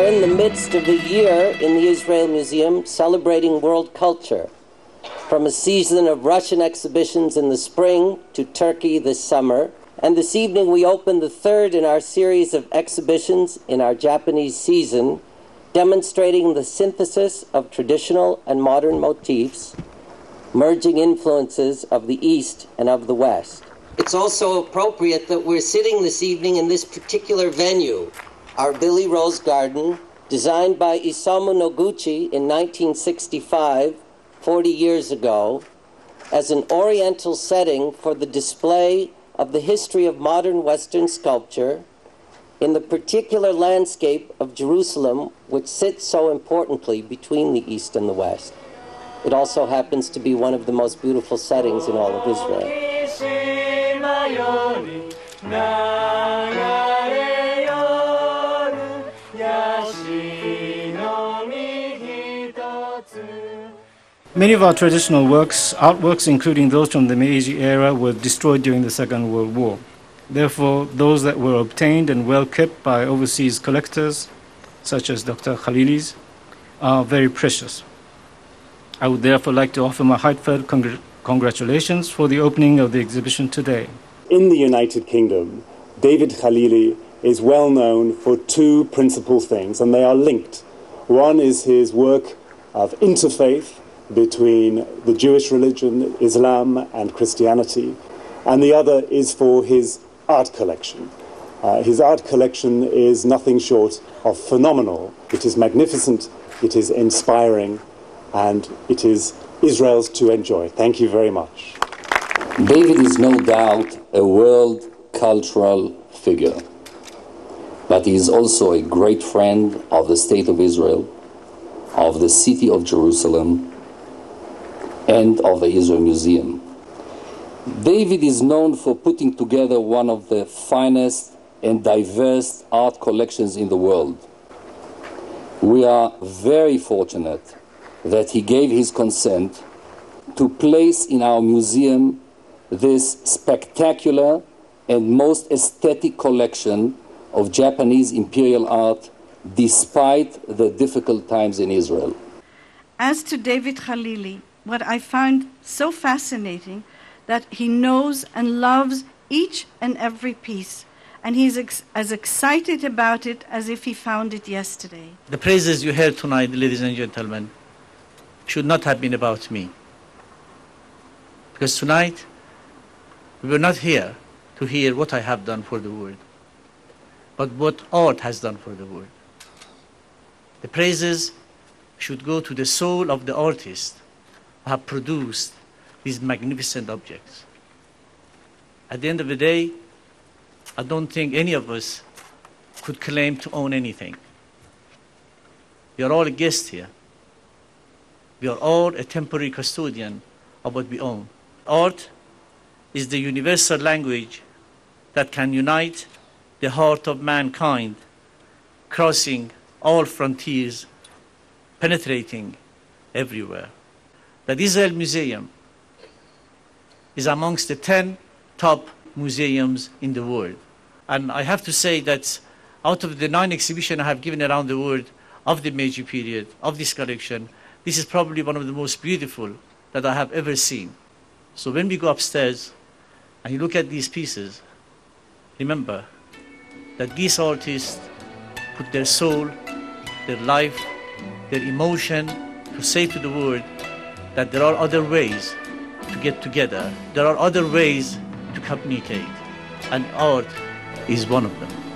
Are in the midst of a year in the Israel Museum celebrating world culture. From a season of Russian exhibitions in the spring to Turkey this summer, and this evening we open the third in our series of exhibitions in our Japanese season, demonstrating the synthesis of traditional and modern motifs, merging influences of the East and of the West. It's also appropriate that we're sitting this evening in this particular venue, our Billy Rose Garden, designed by Isamu Noguchi in 1965, 40 years ago, as an oriental setting for the display of the history of modern Western sculpture in the particular landscape of Jerusalem, which sits so importantly between the East and the West. It also happens to be one of the most beautiful settings in all of Israel. Many of our traditional works, artworks including those from the Meiji era, were destroyed during the Second World War. Therefore, those that were obtained and well kept by overseas collectors, such as Dr. Khalili's, are very precious. I would therefore like to offer my heartfelt congr- congratulations for the opening of the exhibition today. In the United Kingdom, David Khalili is well known for two principal things, and they are linked. One is his work of interfaith between the Jewish religion, Islam, and Christianity, and the other is for his art collection. Uh, his art collection is nothing short of phenomenal. It is magnificent, it is inspiring, and it is Israel's to enjoy. Thank you very much. David is no doubt a world cultural figure, but he is also a great friend of the State of Israel, of the city of Jerusalem, and of the Israel Museum. David is known for putting together one of the finest and diverse art collections in the world. We are very fortunate that he gave his consent to place in our museum this spectacular and most aesthetic collection of Japanese imperial art despite the difficult times in Israel. As to David Khalili, what I found so fascinating that he knows and loves each and every piece and he's ex- as excited about it as if he found it yesterday. The praises you heard tonight, ladies and gentlemen, should not have been about me. Because tonight, we were not here to hear what I have done for the world, but what art has done for the world. The praises should go to the soul of the artist have produced these magnificent objects. At the end of the day, I don't think any of us could claim to own anything. We are all guests here. We are all a temporary custodian of what we own. Art is the universal language that can unite the heart of mankind, crossing all frontiers, penetrating everywhere. The Israel Museum is amongst the 10 top museums in the world. And I have to say that out of the nine exhibitions I have given around the world of the Meiji period, of this collection, this is probably one of the most beautiful that I have ever seen. So when we go upstairs and you look at these pieces, remember that these artists put their soul, their life, their emotion to say to the world that there are other ways to get together. There are other ways to communicate, and art is one of them.